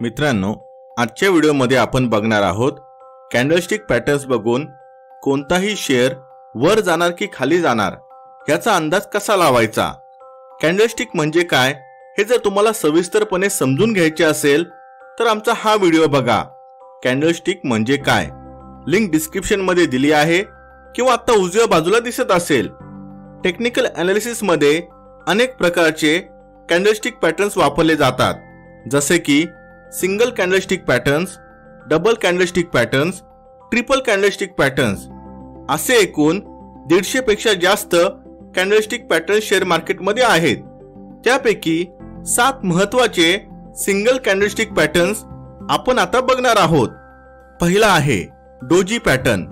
मित्रांनो आजच्या व्हिडिओमध्ये आपण बघणार आहोत कॅन्डलस्टिक पॅटर्न्स बघून कोणताही शेअर वर जाणार की खाली जाणार याचा अंदाज कसा लावायचा? कॅन्डलस्टिक म्हणजे काय? हे जर तुम्हाला सविस्तरपणे समजून घ्यायचे असेल तर आमचा हा व्हिडिओ बघा. कॅन्डलस्टिक म्हणजे काय? लिंक डिस्क्रिप्शनमध्ये दिली आहे किंवा आता उजव्या बाजूला दिसत असेल. टेक्निकल अनालिसिसमध्ये अनेक प्रकारचे कॅन्डलस्टिक पॅटर्न्स वापरले जातात. जसे की single candlestick patterns double candlestick patterns triple candlestick patterns असे एकूण दीडशेपेक्षा जास्त कॅन्डलस्टिक पॅटर्न शेअर मार्केटमध्ये आहेत. त्यापैकी सात महत्त्वाचे सिंगल कॅन्डलस्टिक पॅटर्न्स आपण आता बघणार आहोत. पहिला आहे डोजी पॅटर्न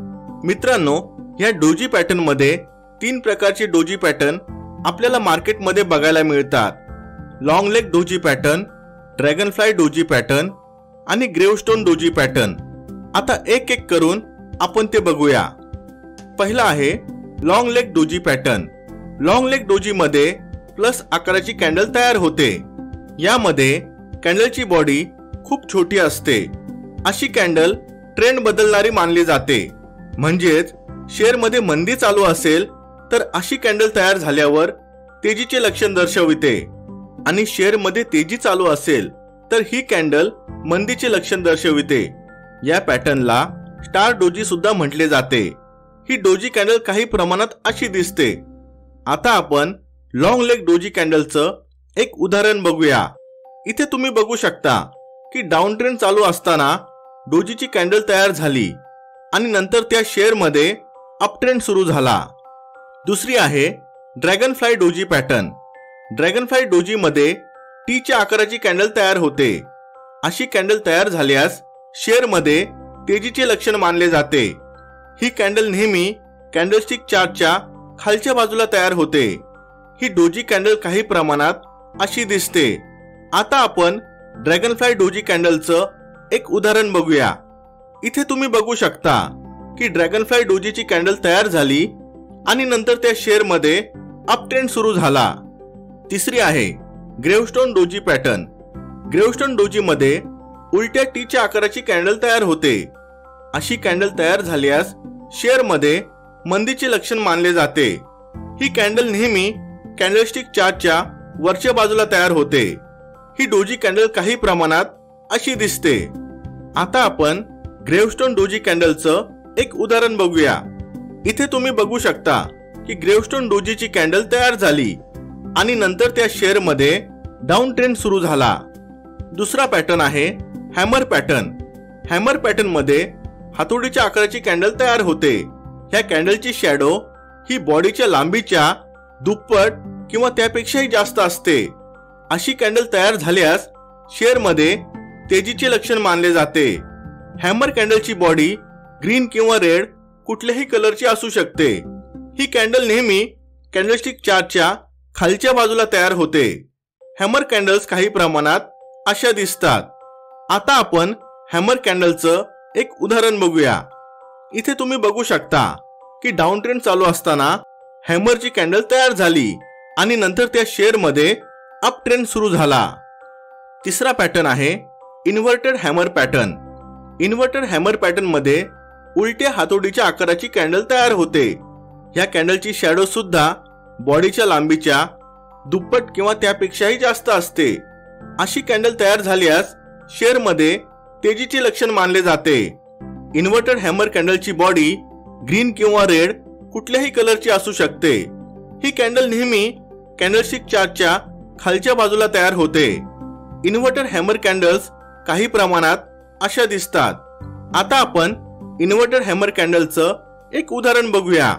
मित्रांनो या डोजी पॅटर्नमध्ये तीन प्रकारचे डोजी पॅटर्न आपल्याला मार्केटमध्ये बघायला मिळतात. Long leg doji pattern dragonfly doji pattern आणि ग्रेवस्टोन डोजी पॅटर्न. आता एक एक करून आपण ते बघूया. पहिला आहे long leg doji pattern. Long leg doji मध्ये प्लस आकाराची कॅन्डल तयार होते. यामध्ये कॅन्डलची बॉडी खूप छोटी असते. अशी कॅन्डल ट्रेंड बदलणारी मानली जाते. म्हणजेच शेअरमध्ये मंदी चालू असेल तर अशी कॅन्डल तयार झाल्यावर तेजीचे लक्षण दर्शविते. आणि शेअरमध्ये तेजी चालू असेल तर ही कॅन्डल मंदीचे लक्षण दर्शविते. या पॅटर्नला स्टार डोजी सुद्धा म्हटले जाते. ही डोजी कॅन्डल काही प्रमाणात अशी दिसते. आता आपण लॉंग लेग डोजी कॅन्डलचं एक उदाहरण बघूया. इथे तुम्ही बघू शकता की डाऊन ट्रेंड चालू असताना डोजीची कॅन्डल तयार झाली आणि नंतर त्या शेअरमध्ये अपट्रेंड सुरू झाला. दुसरी आहे dragonfly doji pattern. Dragonfly doji मध्ये टीच्या आकाराची कॅन्डल तयार होते. अशी कॅन्डल तयार झाल्यास शेअरमध्ये तेजीचे लक्षण मानले जाते. ही कॅन्डल नेहमी कॅन्डलस्टिक चार्टच्या खालच्या बाजूला तयार होते. ही डोजी कॅन्डल काही प्रमाणात अशी दिसते. आता आपण ड्रॅगनफ्लाय डोजी कॅन्डलचं एक उदाहरण बघूया. इथे तुम्ही बघू शकता की ड्रॅगनफ्लाय डोजीची कॅन्डल तयार झाली आणि नंतर त्या शेअरमध्ये अपट्रेंड सुरू झाला. तिसरी आहे gravestone doji pattern. Gravestone doji मध्ये उलट्या टीच्या आकाराची कॅन्डल तयार होते. अशी कॅन्डल तयार झाल्यास शेअरमध्ये मंदीचे लक्षण मानले जाते. ही कॅन्डल नेहमी कॅन्डलस्टिक चार्टच्या वरच्या बाजूला तयार होते. ही डोजी कॅन्डल काही प्रमाणात अशी दिसते. आता आपण ग्रेवस्टोन डोजी कॅन्डलचं एक उदाहरण बघूया. इथे तुम्ही बघू शकता की ग्रेवस्टोन डोजीची कॅन्डल तयार झाली. आणि नंतर त्या शेअरमध्ये डाऊन ट्रेंड सुरू झाला. दुसरा पॅटर्न आहे हॅमर पॅटर्न. हॅमर पॅटर्नमध्ये हातोडीच्या आकाराची कॅन्डल तयार होते. ह्या कॅन्डलची शॅडो ही बॉडीच्या लांबीच्या दुप्पट किंवा त्यापेक्षाही जास्त असते. अशी कॅन्डल तयार झाल्यास शेअरमध्ये तेजीचे लक्षण मानले जाते. हॅमर कॅन्डलची बॉडी ग्रीन किंवा रेड कुठल्याही कलरची असू शकते. ही कॅन्डल नेहमी कॅन्डलस्टिक चार्टच्या खालच्या बाजूला तयार होते. हॅमर कॅन्डल्स काही प्रमाणात अशा दिसतात. आता आपण हॅमर कॅन्डलचं एक उदाहरण बघूया. इथे तुम्ही बघू शकता की डाऊन ट्रेंड चालू असताना हॅमरची कॅन्डल तयार झाली आणि नंतर त्या शेअरमध्ये अप ट्रेंड सुरू झाला. तिसरा पॅटर्न आहे inverted hammer pattern inverted hammer पॅटर्नमध्ये उलट्या हातोडीच्या आकाराची कॅन्डल तयार होते. ह्या कॅन्डलची शॅडो सुद्धा बॉडीच्या लांबीच्या दुप्पट किंवा त्यापेक्षाही जास्त असते. अशी कॅन्डल तयार झाल्यास शेअरमध्ये तेजीचे लक्षण मानले जाते. इन्व्हर्टेड हॅमर कॅन्डलची बॉडी ग्रीन किंवा रेड कुठल्याही कलरची असू शकते. ही कॅन्डल नेहमी कॅन्डलस्टिक चार्टच्या खालच्या बाजूला तयार होते. इन्व्हर्टर हॅमर कॅन्डल्स काही प्रमाणात अशा दिसतात. आता आपण इन्व्हर्टर हॅमर कॅन्डलचं एक उदाहरण बघूया.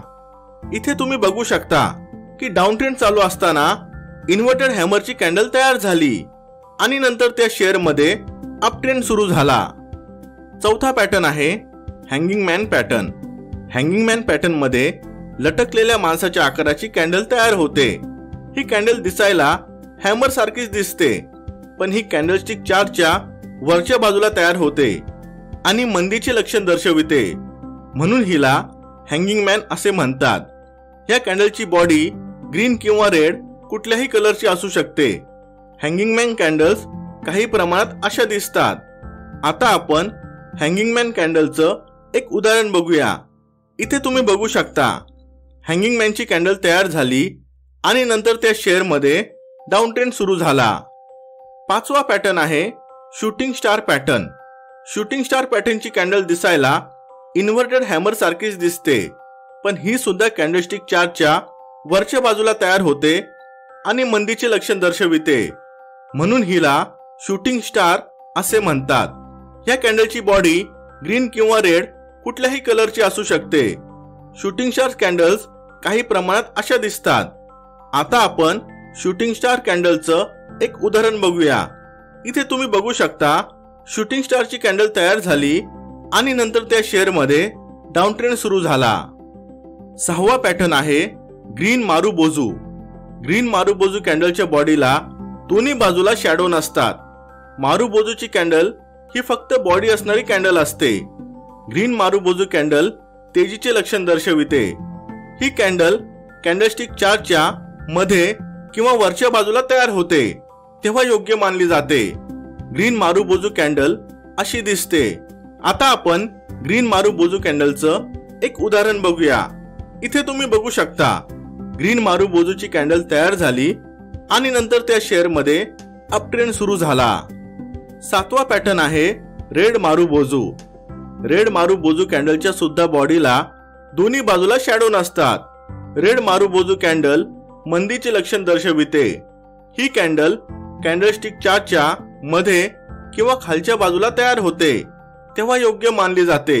इथे तुम्ही बघू शकता. की डाऊन ट्रेंड चालू असताना इन्व्हर्टेड हॅमरची कॅन्डल तयार झाली. आणि नंतर त्या शेअरमध्ये अप ट्रेंड सुरू झाला. चौथा पॅटर्न आहे hanging man pattern hanging man पॅटर्नमध्ये लटकलेल्या माणसाच्या आकाराची कॅन्डल तयार होते. ही कॅन्डल दिसायला हॅमर सारखीच दिसते. पण ही कॅन्डलस्टिक चारच्या वरच्या बाजूला तयार होते. आणि मंदीचे लक्षण दर्शविते. म्हणून हिला हँगिंग मॅन असे म्हणतात. या कॅन्डलची बॉडी ग्रीन किंवा रेड कुठल्याही कलरची असू शकते. हँगिंग मॅन कॅन्डल्स काही प्रमाणात अशा दिसतात. आता आपण हँगिंग मॅन कॅन्डलचं एक उदाहरण बघूया. इथे तुम्ही बघू शकता. हँगिंग मॅनची कॅन्डल तयार झाली आणि नंतर त्या शेअरमध्ये डाऊन ट्रेंड सुरू झाला. पाचवा पॅटर्न आहे shooting star pattern shooting star पॅटर्नची candle दिसायला इन्व्हर्टेड हॅमर सारखीच दिसते. पण ही सुद्धा कॅन्डलस्टिक चार्टच्या वरच्या बाजूला तयार होते आणि मंदीचे लक्षण दर्शविते. म्हणून हिला शूटिंग स्टार असे म्हणतात. या कॅन्डलची बॉडी ग्रीन किंवा रेड कुठल्याही कलरची असू शकते. शूटिंग स्टार कॅन्डल्स काही प्रमाणात अशा दिसतात. आता आपण शूटिंग स्टार कॅन्डलचं एक उदाहरण बघूया. इथे तुम्ही बघू शकता शूटिंग स्टारची कॅन्डल तयार झाली आणि नंतर त्या शेअरमध्ये डाऊन ट्रेंड सुरू झाला. सहावा पॅटर्न आहे ग्रीन मारुबोजू ग्रीन मारुबोजू कॅन्डलच्या बॉडीला दोन्ही बाजूला शॅडो नसतात. मारुबोजूची कॅन्डल ही फक्त बॉडी असणारी कॅन्डल असते. ग्रीन मारुबोजू कॅन्डल तेजीचे लक्षण दर्शविते. ही कॅन्डल कॅन्डलस्टिक चारच्या मध्ये किंवा वरच्या बाजूला तयार होते तेव्हा योग्य मानली जाते. ग्रीन मारुबोजू कॅन्डल अशी दिसते. आता आपण ग्रीन मारुबोजू कॅन्डलचं एक उदाहरण बघूया. इथे तुम्ही बघू शकता. ग्रीन मारुबोजूची कॅन्डल तयार झाली आणि नंतर त्या शेअरमध्ये अपट्रेंड सुरू झाला. सातवा पॅटर्न आहे रेड मारुबोजू रेड मारुबोजू कॅन्डलच्या सुद्धा बॉडीला दोन्ही बाजूला शॅडो नसतात. रेड मारुबोजू कॅन्डल मंदीचे लक्षण दर्शविते. ही कॅन्डल कॅन्डलस्टिक चार्टच्या मध्ये किंवा खालच्या बाजूला तयार होते तेव्हा योग्य मानली जाते.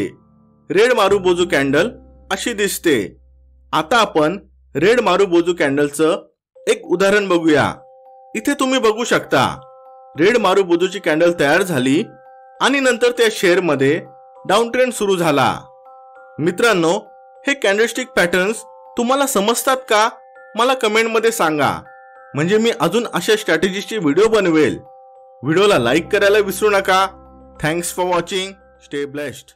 रेड मारुबोजू कॅन्डल अशी दिसते. आता आपण रेड मारू बोजू कॅन्डलचं एक उदाहरण बघूया. इथे तुम्ही बघू शकता. रेड मारू बोजूची कॅन्डल तयार झाली आणि नंतर त्या शेअरमध्ये डाऊन ट्रेंड सुरू झाला. मित्रांनो हे कॅन्डलस्टिक पॅटर्न्स तुम्हाला समजतात का? मला कमेंटमध्ये सांगा. म्हणजे मी अजून अशा स्ट्रॅटेजीची व्हिडिओ बनवेल. व्हिडिओला लाईक करायला विसरू नका. Thanks for watching stay blessed